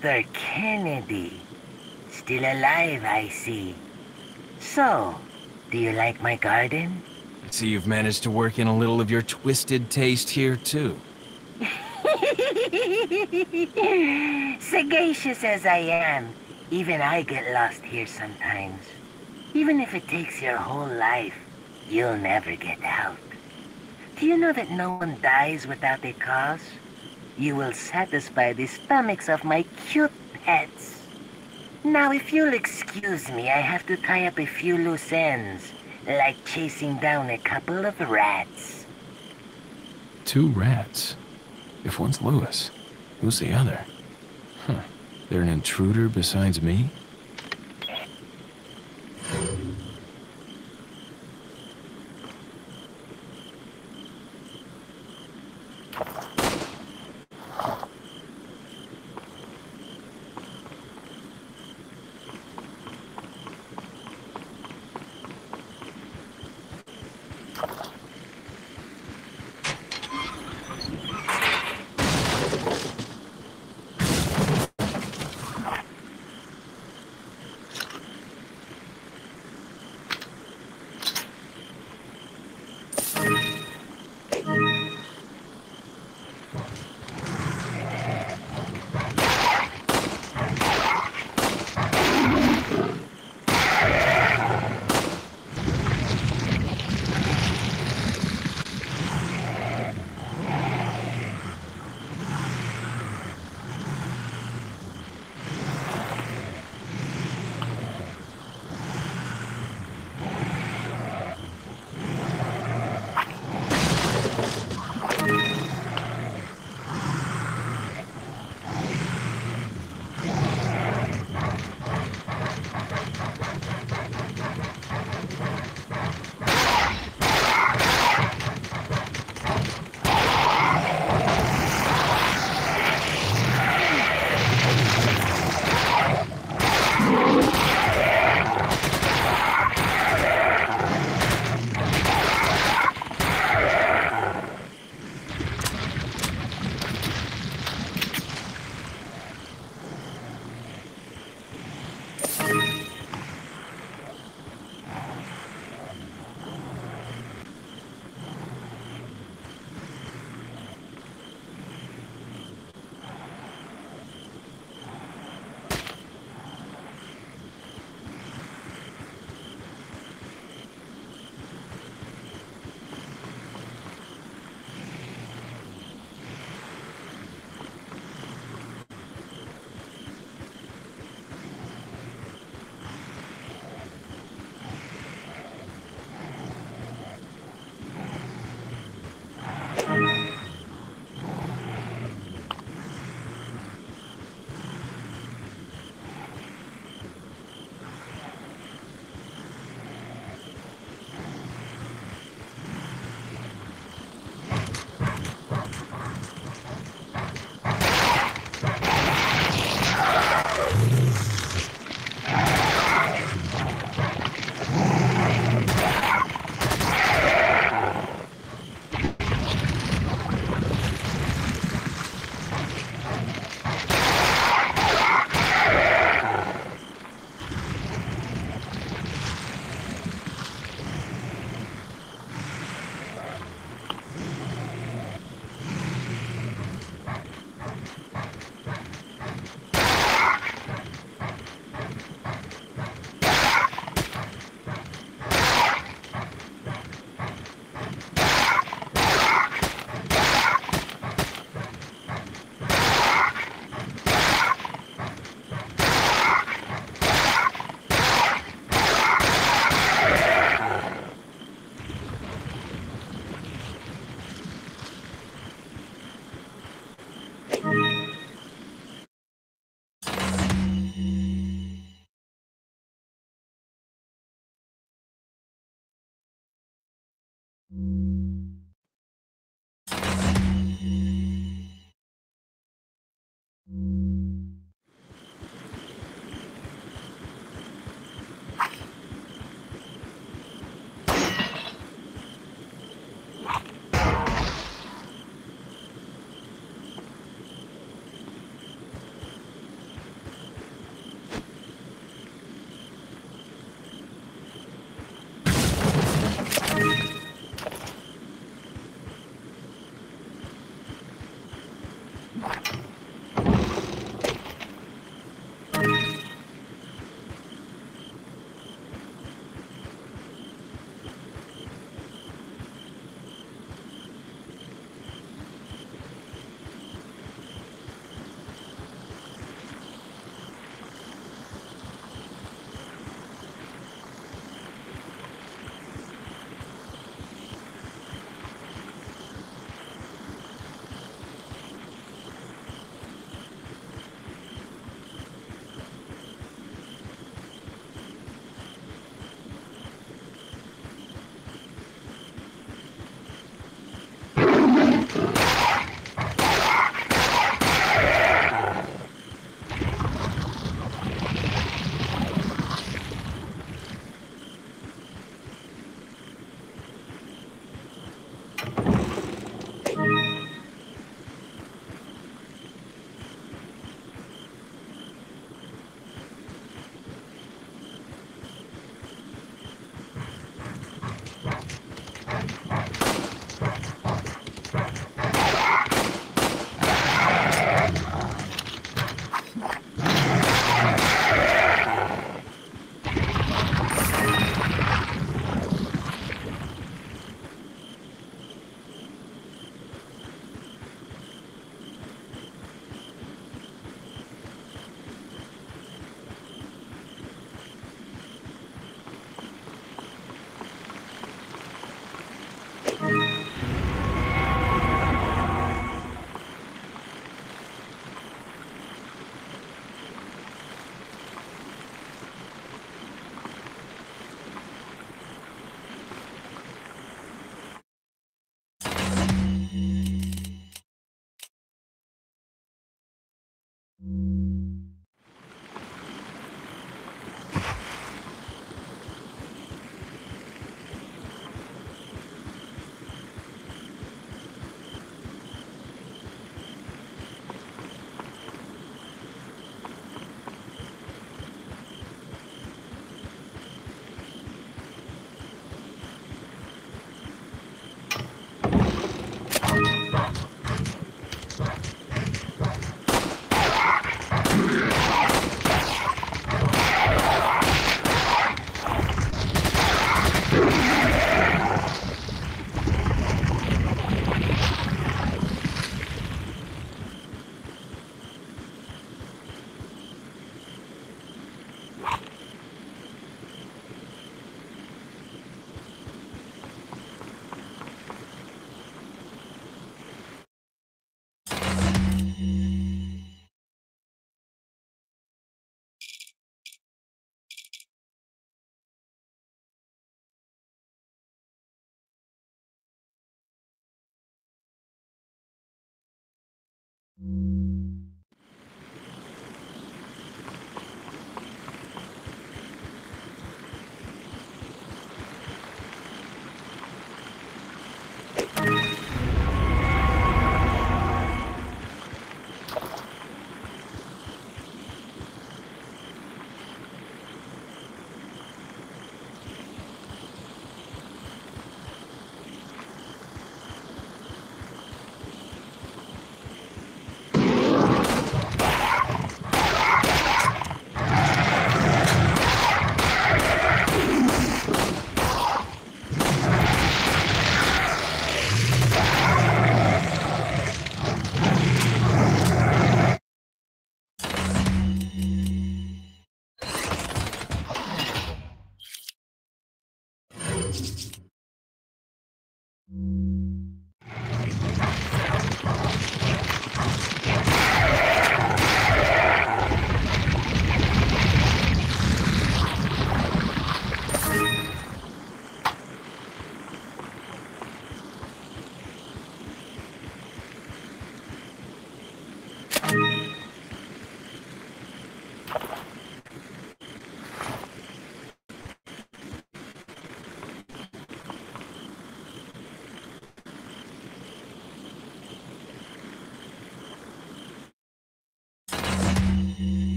Mr. Kennedy. Still alive, I see. So, do you like my garden? I see you've managed to work in a little of your twisted taste here, too. Sagacious as I am, even I get lost here sometimes. Even if it takes your whole life, you'll never get out. Do you know that no one dies without a cause? You will satisfy the stomachs of my cute pets. Now, if you'll excuse me, I have to tie up a few loose ends, like chasing down a couple of rats. Two rats? If one's Luis, who's the other? Huh. They're an intruder besides me?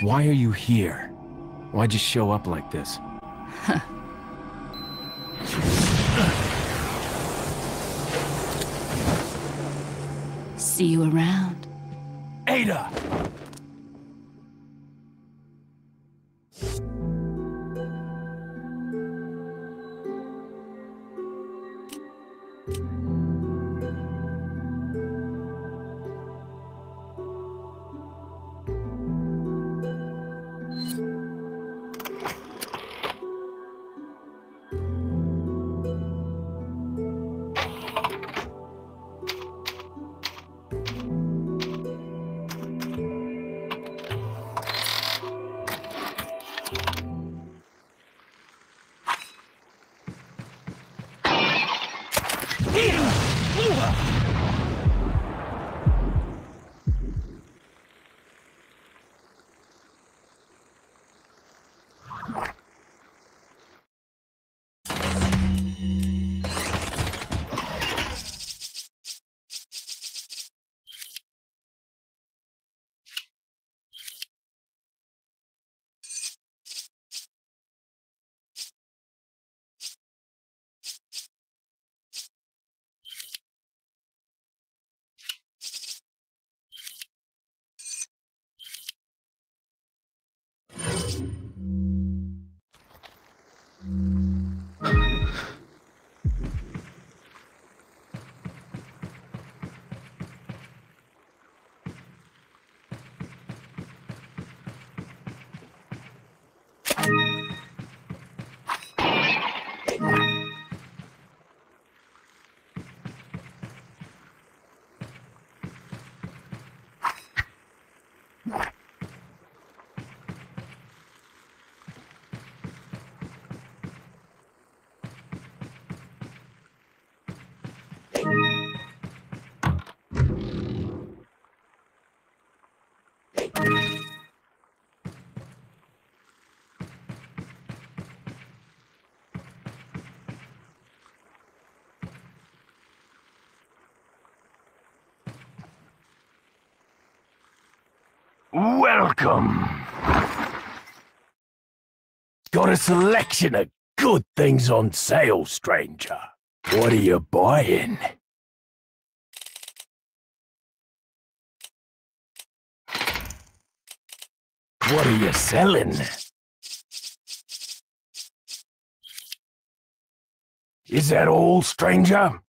Why are you here? Why'd you show up like this? See you around. Ada! Welcome. Got a selection of good things on sale, stranger. What are you buying? What are you selling? Is that all, stranger?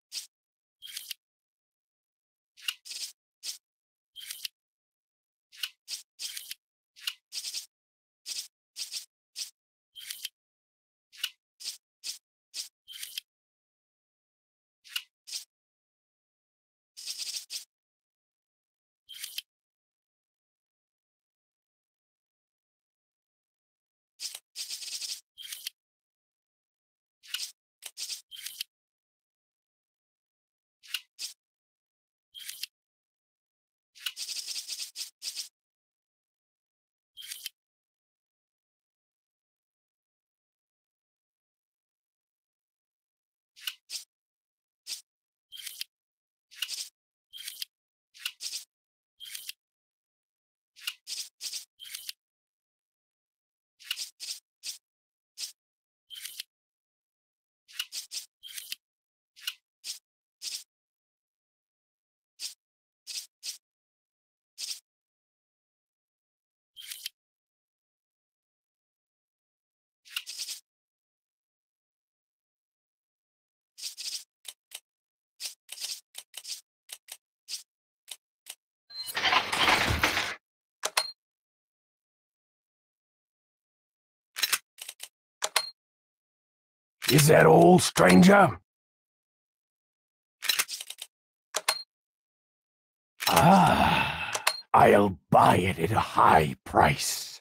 Is that all, stranger? Ah, I'll buy it at a high price.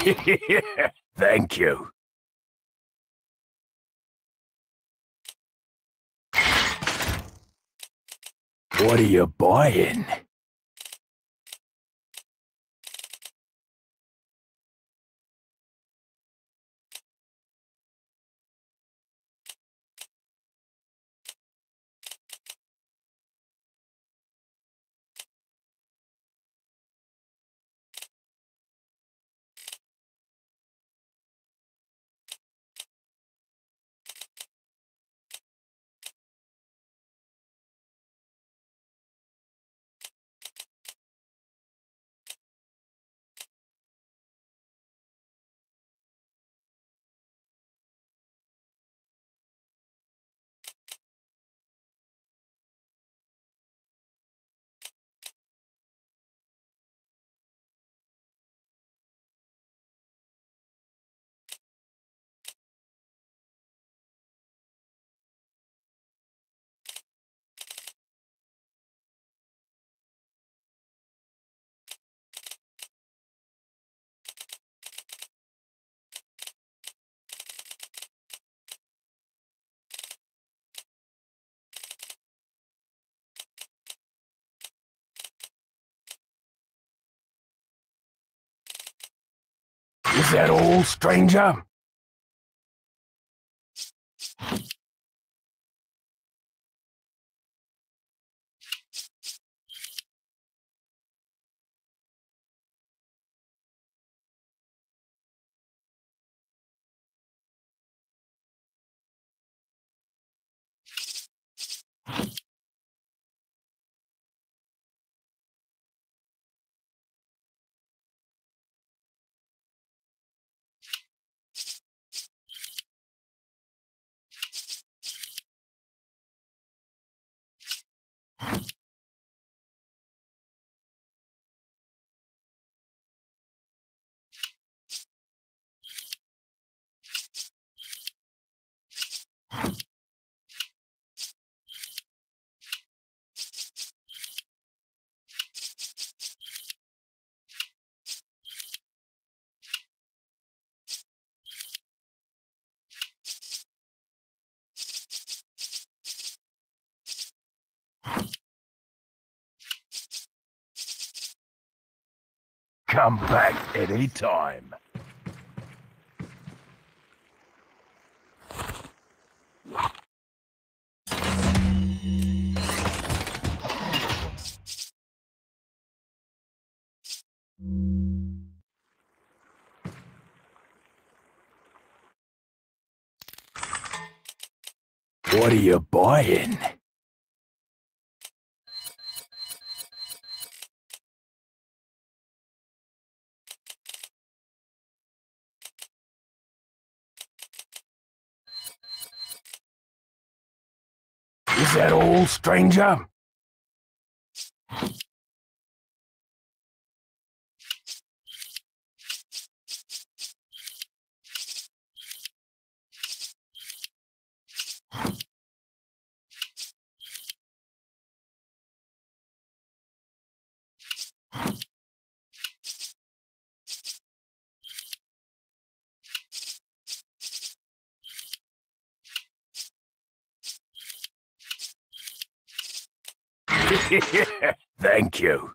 Thank you. What are you buying? Is that all, stranger? Come back any time. What are you buying? Is that all, stranger? Thank you.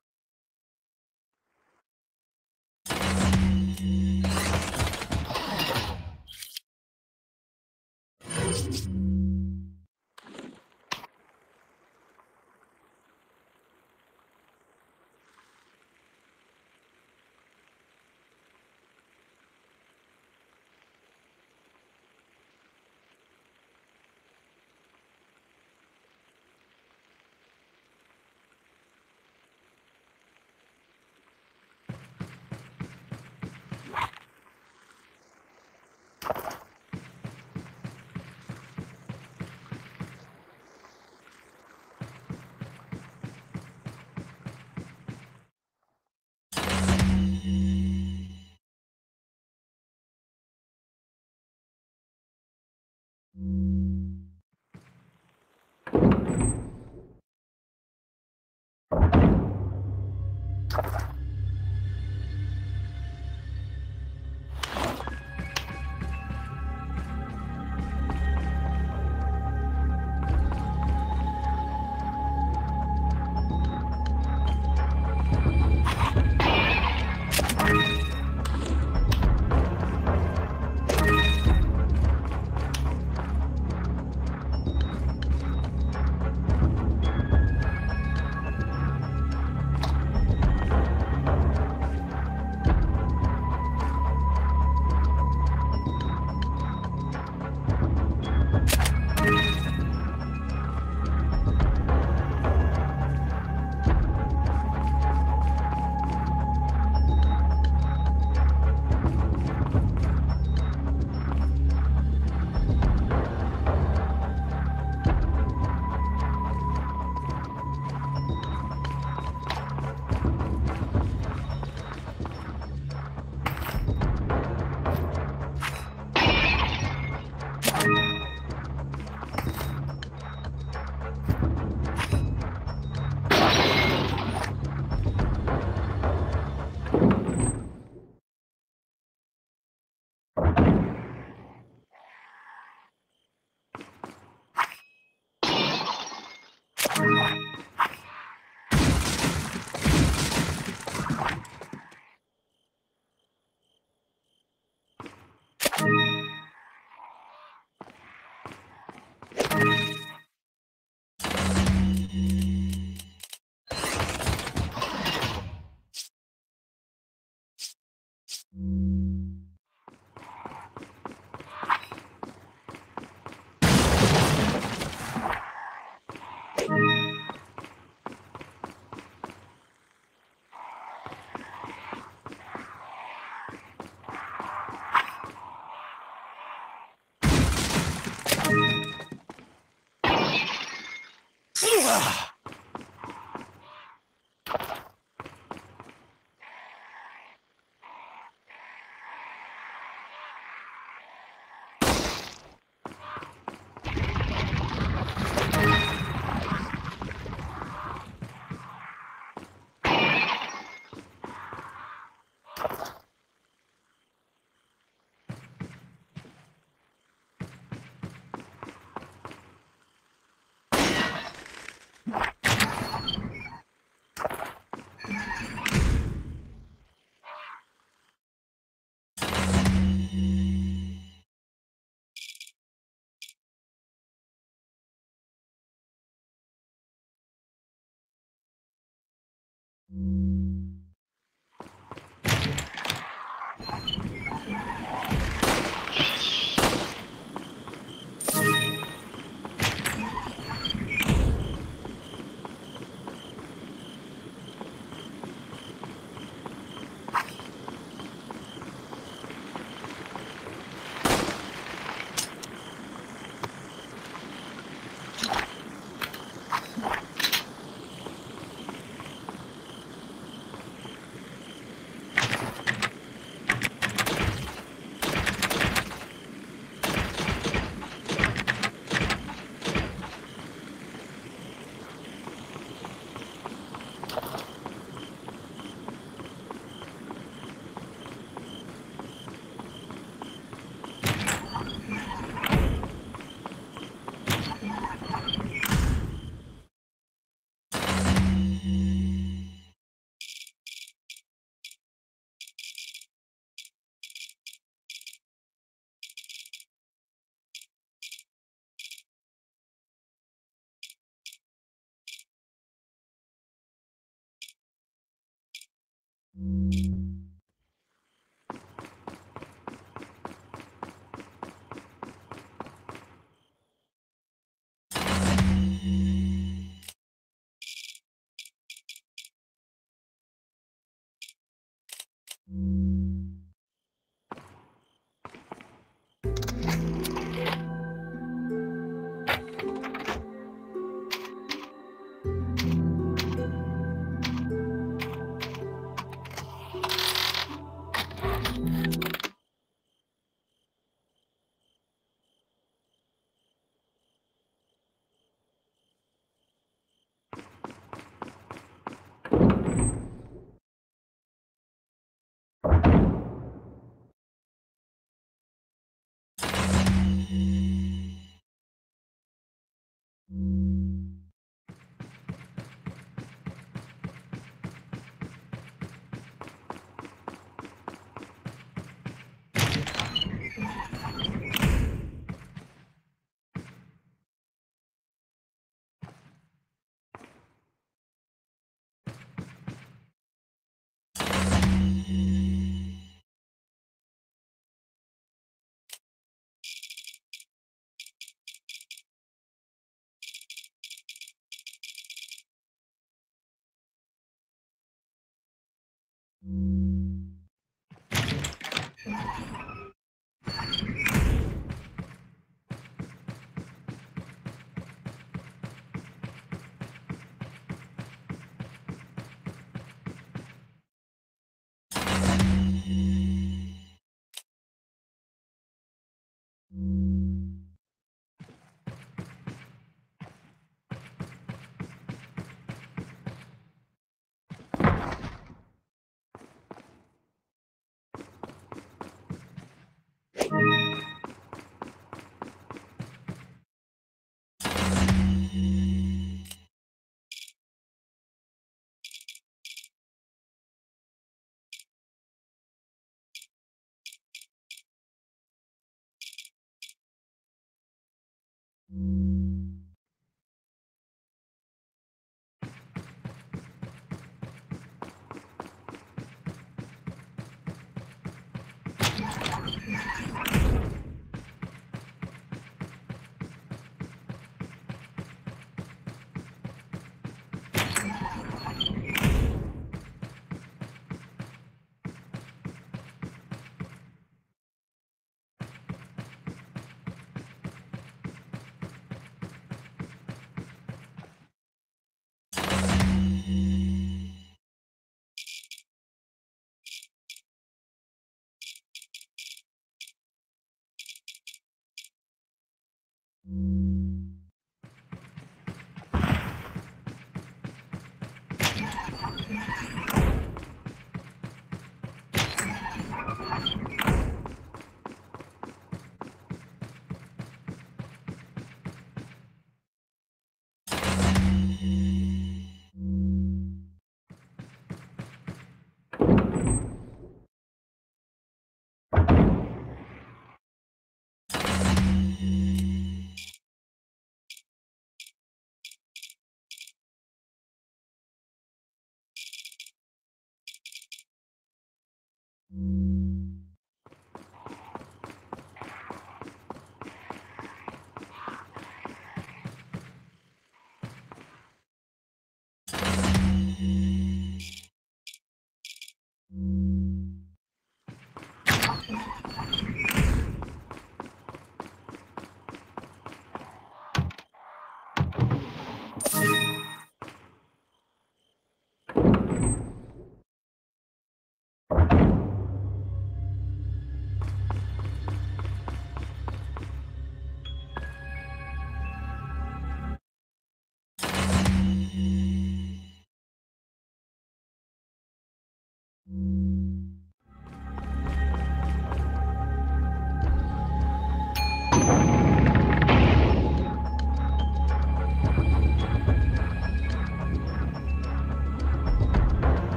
Mm-hmm.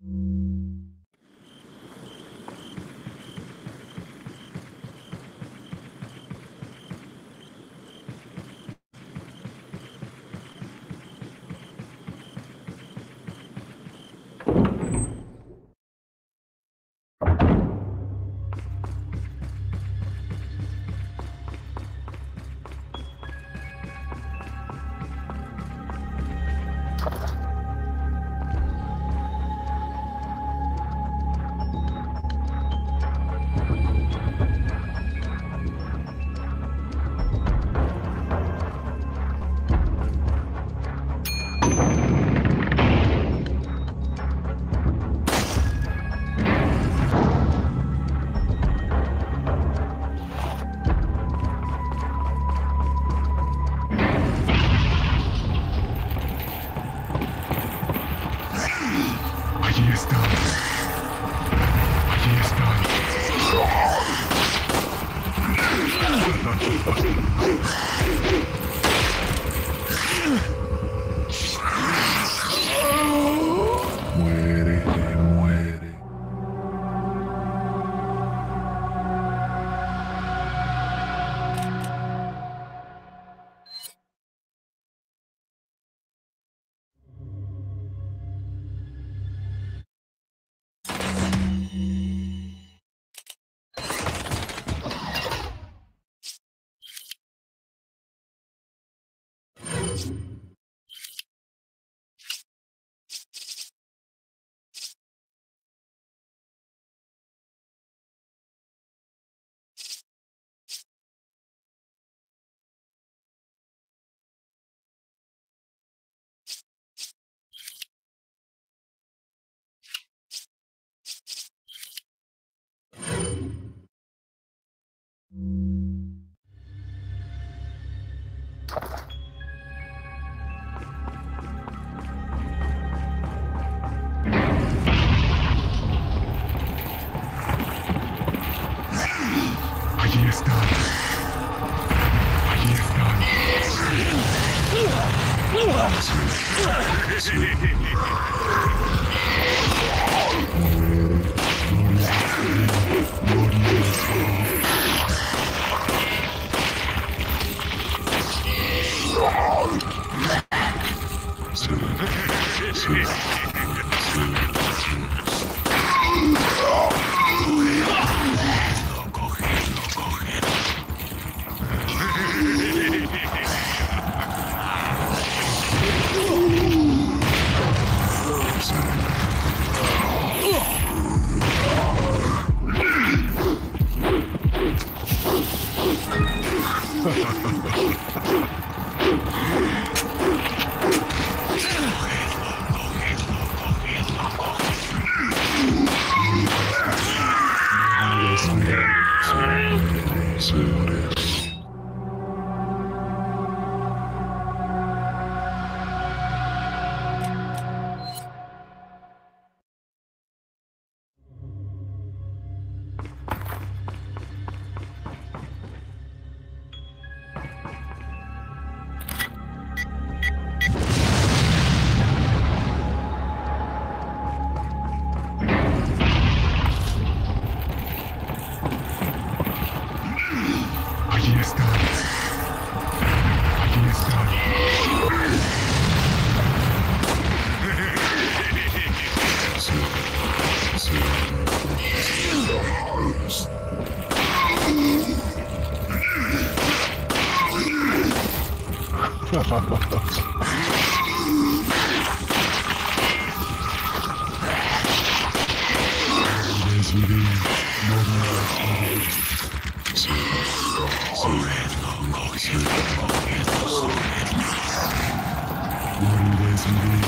Allí Muere, muere. Allí está. Allí está. Allí Morir es vivir,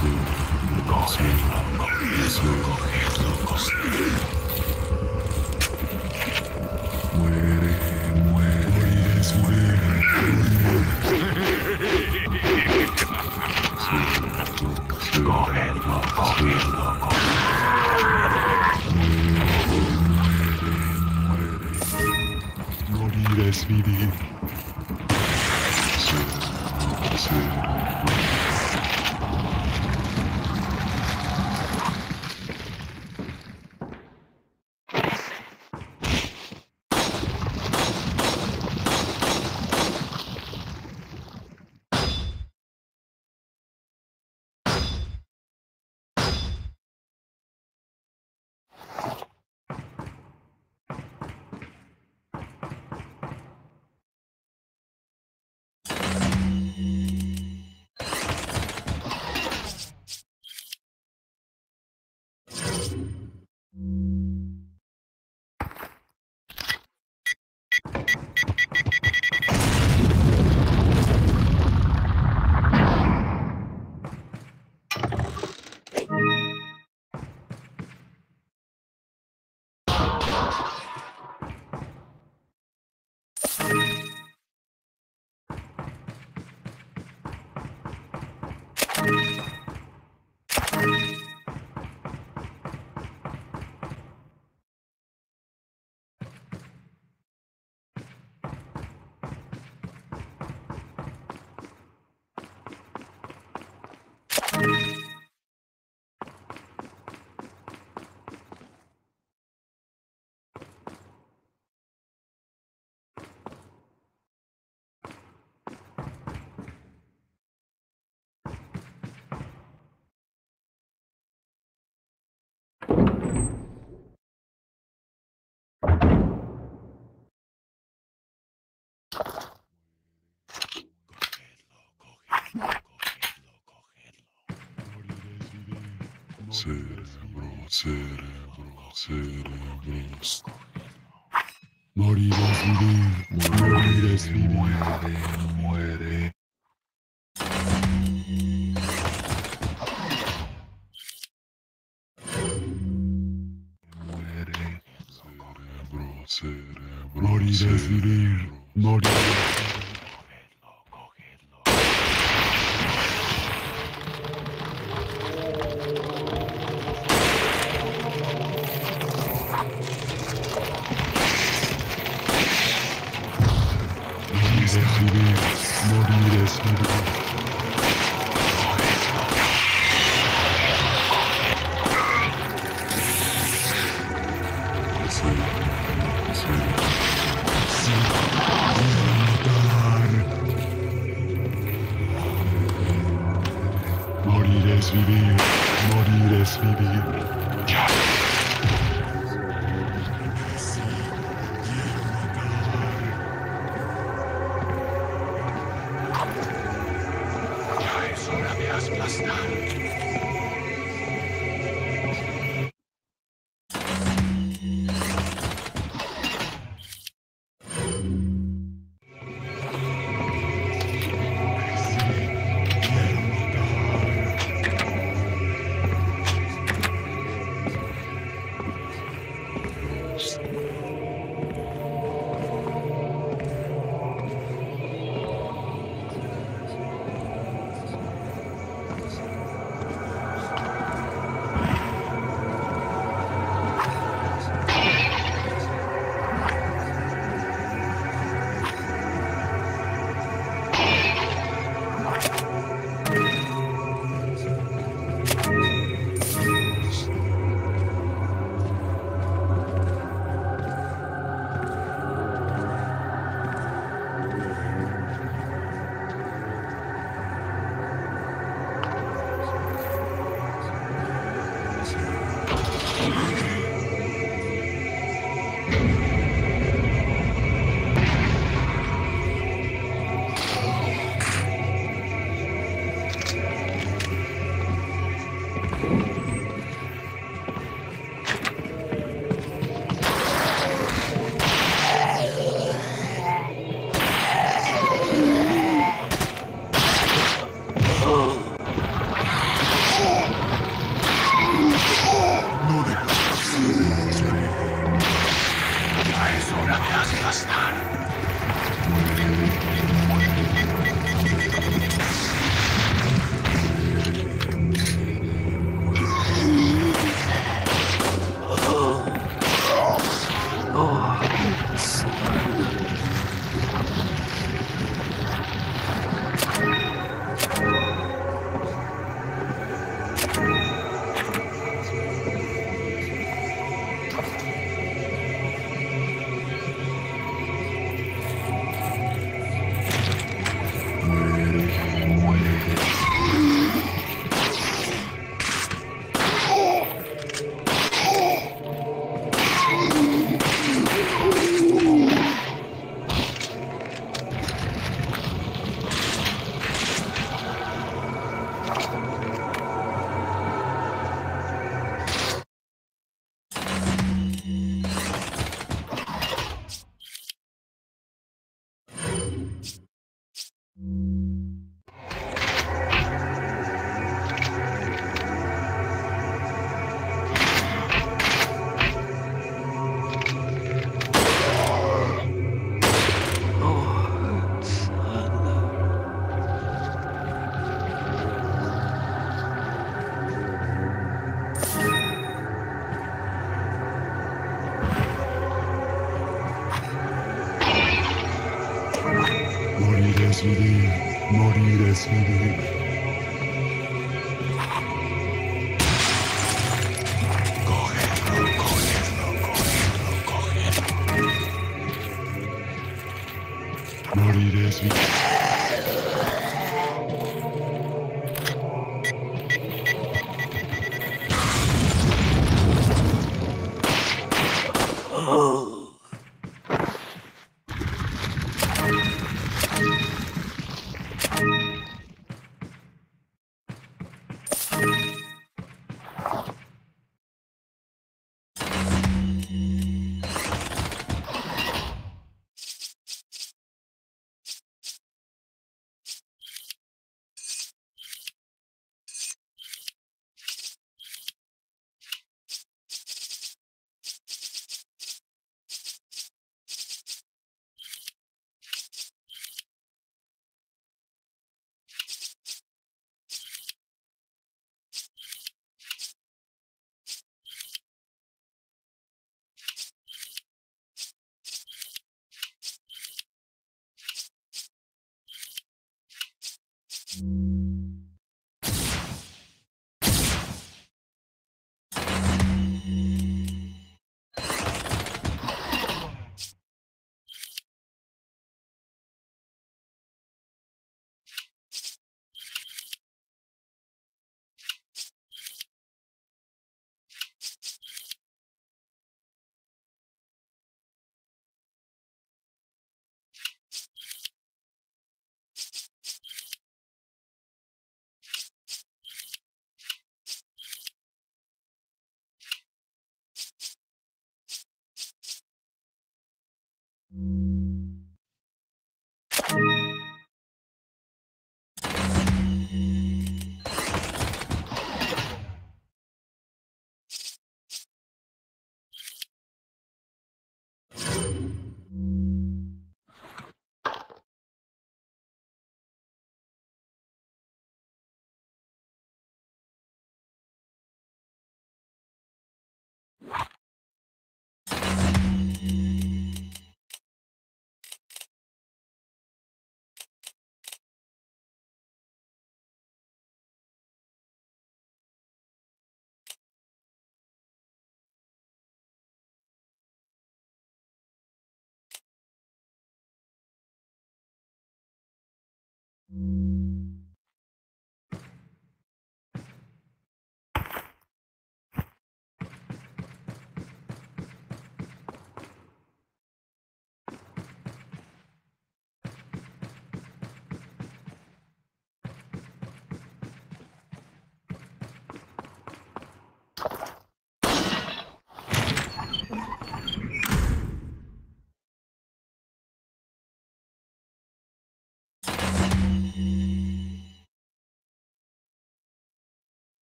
muere, sí. Sí, sí, sí. Morir es vivir, morir es vivir. Sí, sí, sí. Muere. Cerebro, cerebro, cerebros. Morir es vivir, morir es vivir. Muere, muere.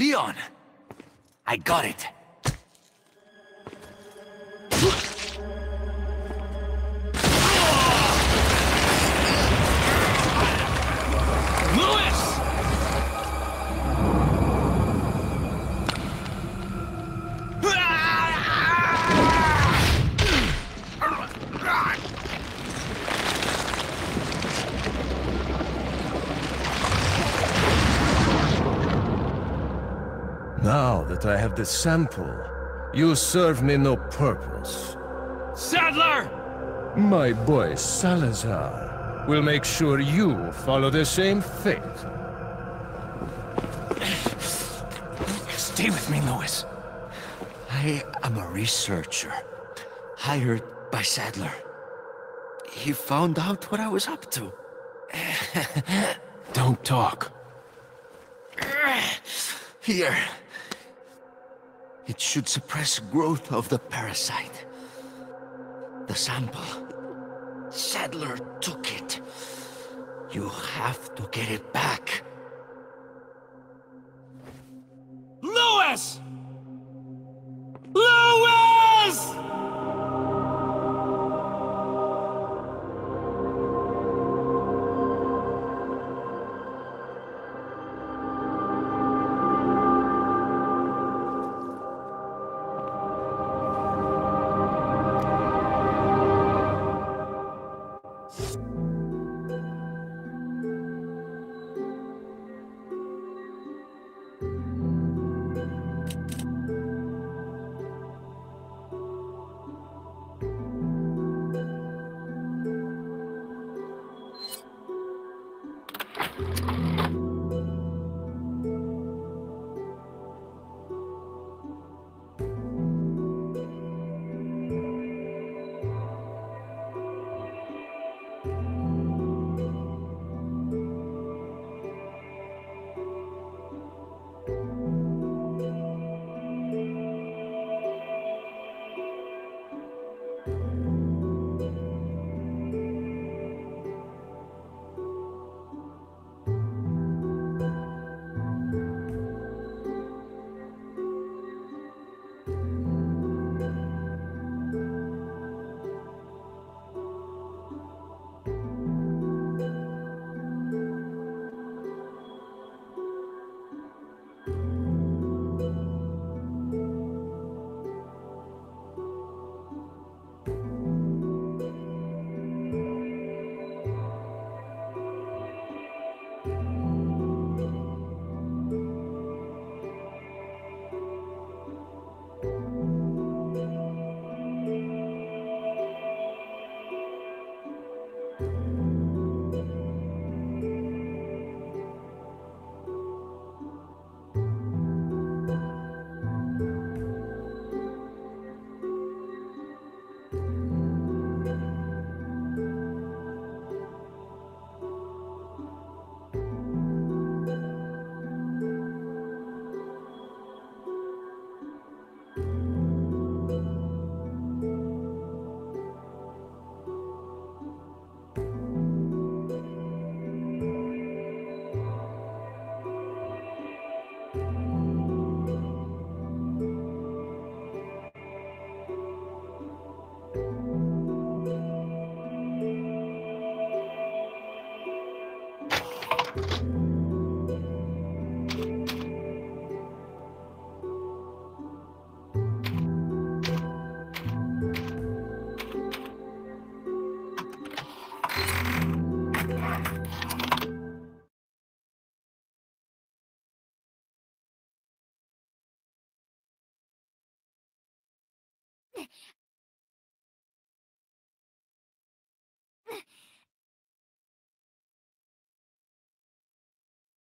Leon! I got it. Now that I have the sample, you serve me no purpose. Sadler! My boy Salazar will make sure you follow the same fate. Stay with me, Luis. I am a researcher, hired by Sadler. He found out what I was up to. Don't talk. Here. It should suppress growth of the parasite. The sample. Sadler took it. You have to get it back. Luis! Luis!